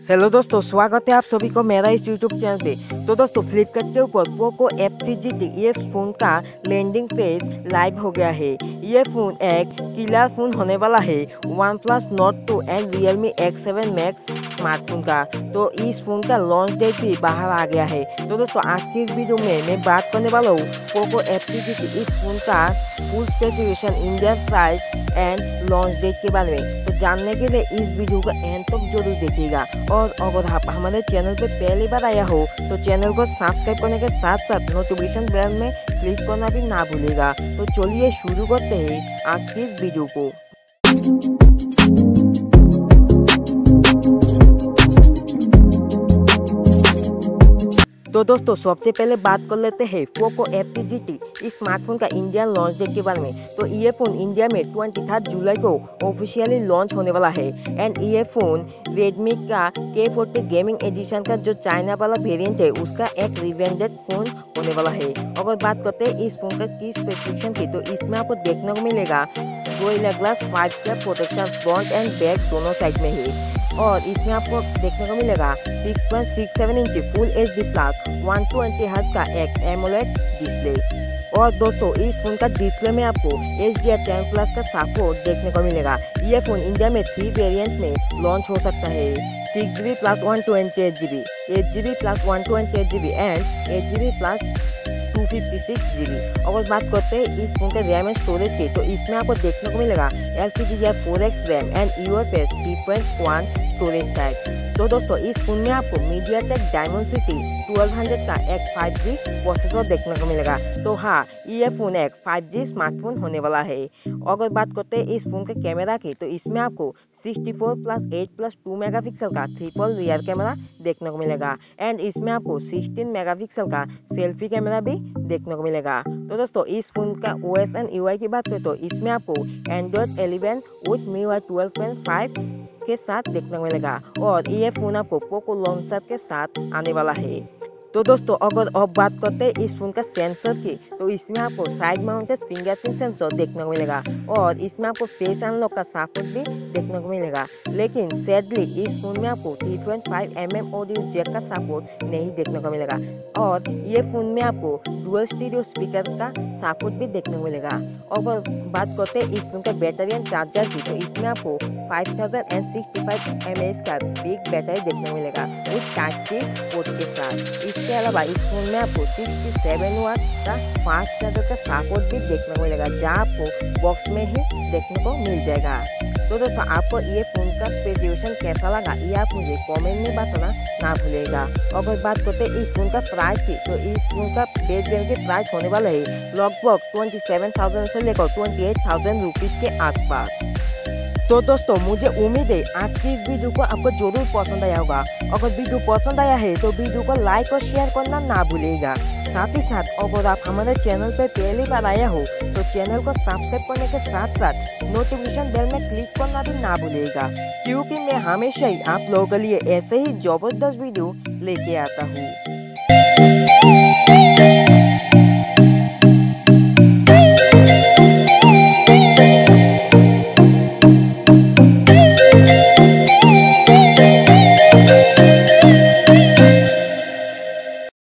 Hello दोस्तों, स्वागत है आप सभी को मेरा इस यूट्यूब चैनल पे। तो दोस्तों फ्लिपकार्ट के ऊपर Poco F three G T ये फ़ोन का लैंडिंग पेज लाइव हो गया है। ये फ़ोन एक किलर फ़ोन होने वाला है one plus Nord two and Realme X seven Max smartphone का। तो इस फ़ोन का लॉन्च डेट भी बाहर आ गया है। तो दोस्तों, आज की इस वीडियो में मैं बात करने वाला हूँ पोको एफ़ थ्री जी इस फ़ोन का full specification Indian price and launch date के बारे में। जानने के लिए इस वीडियो को एंड तक ज़रूर देखिएगा। और अगर आप हमारे चैनल पर पहली बार आया हो तो चैनल को सब्सक्राइब करने के साथ साथ नोटिफिकेशन बेल में क्लिक करना भी ना भूलेगा तो चलिए शुरू करते हैं आज की इस वीडियो को। तो दोस्तों, सबसे पहले बात कर लेते हैं पोको एफ़ टी इस स्मार्टफ़ोन का इंडियन लॉन्च डेट के बारे में। तो ये फ़ोन इंडिया में ट्वेंटी थर्ड जुलाई को ऑफिशियली लॉन्च होने वाला है। एंड ये फ़ोन रेडमी का के फोर्टी गेमिंग एडिशन का जो चाइना वाला वेरिएंट है, उसका एक रिवेंडेड फ़ोन होने वाला है। अगर बात करते हैं इस फ़ोन का की स्पेसिफिकेशन की तो इसमें आपको देखने को मिलेगा गोरिल्ला ग्लास फाइव का प्रोटेक्शन फ्रंट एंड बैक दोनों साइड में है। और इसमें आपको देखने को मिलेगा 6.67 inch full H D plus one twenty hertz का एक एमोलेड डिस्प्ले और दोस्तों इस फ़ोन का डिस्प्ले में आपको H D R ten plus का सपोर्ट देखने को मिलेगा। ये फ़ोन इंडिया में थ्री वेरिएंट में लॉन्च हो सकता है। Six G B plus one twenty eight G B eight G B plus one twenty eight G B and eight G B plus two fifty six G B अगर बात करते हैं इस phone के रैम एंड स्टोरेज की तो इसमें आपको देखने को मिलेगा L P D R four X RAM and U F S three point one storage type तो दोस्तों इस फ़ोन में आपको MediaTek Dimensity twelve hundred का एक 5G प्रोसेसर देखने को मिलेगा तो हाँ ये फ़ोन एक 5G स्मार्टफ़ोन होने वाला है अगर बात करते हैं इस फ़ोन के कैमरा की तो इसमें आपको 64 प्लस 8 प्लस 2 मेगापिक्सल का ट्रिपल रियर कैमरा देखने को मिलेगा एंड इसमें आपको 16 मेगापिक्सल का सेल्फी कैमरा भी देखने को मिलेगा तो दोस्तों इस फ़ोन का ओ एस एंड यूआई की बात करें तो इसमें आपको Android 11 with MIUI twelve के साथ देखने को मिलेगा और ये फ़ोन आपको पोको लॉन्चर के साथ आने वाला है। तो दोस्तों अगर अब बात करते हैं इस फ़ोन का सेंसर की। तो इसमें आपको साइड माउंटेड फिंगरप्रिंट सेंसर देखने को मिलेगा और इसमें आपको फेस अनलॉक का सपोर्ट भी देखने को मिलेगा। लेकिन सैडली इस फ़ोन में आपको 3.5 mm ऑडियो जैक का सपोर्ट नहीं देखने को मिलेगा और ये फ़ोन में आपको डुअल स्टीरियो स्पीकर का सपोर्ट भी देखने को मिलेगा। और बात करते हैं इस फ़ोन का बैटरी एंड चार्जर की। तो इसमें आपको फाइव थाउज़ेंड 5065 mAh का बिग बैटरी देखने को मिलेगा विथ टाइप सी पोर्ट के साथ। इस इसके अलावा इस फ़ोन में आपको 67 वाट का फास्ट चार्जर का सपोर्ट भी देखने को मिलेगा, जहाँ आपको बॉक्स में ही देखने को मिल जाएगा। तो दोस्तों, आपको ये फ़ोन का स्पेसिफिकेशन कैसा लगा, ये आप मुझे कमेंट में बताना ना भूलेगा अगर बात करते इस फ़ोन का प्राइस की तो इस फ़ोन का बेस वेरियंट की प्राइस होने वाला है लगभग ट्वेंटी से लेकर ट्वेंटी एट के आसपास। तो दोस्तों, मुझे उम्मीद है आज की इस वीडियो को आपको ज़रूर पसंद आया होगा। अगर वीडियो पसंद आया है तो वीडियो को लाइक और शेयर करना ना भूलेगा साथ ही साथ, अगर आप हमारे चैनल पर पहली बार आया हो तो चैनल को सब्सक्राइब करने के साथ साथ नोटिफिकेशन बेल में क्लिक करना भी ना भूलेगा क्योंकि मैं हमेशा ही आप लोगों के लिए ऐसे ही ज़बरदस्त वीडियो लेके आता हूँ।